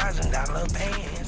in these thousand dollar pants.